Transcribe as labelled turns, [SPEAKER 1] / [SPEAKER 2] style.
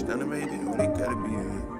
[SPEAKER 1] Stunner made it, or they gotta be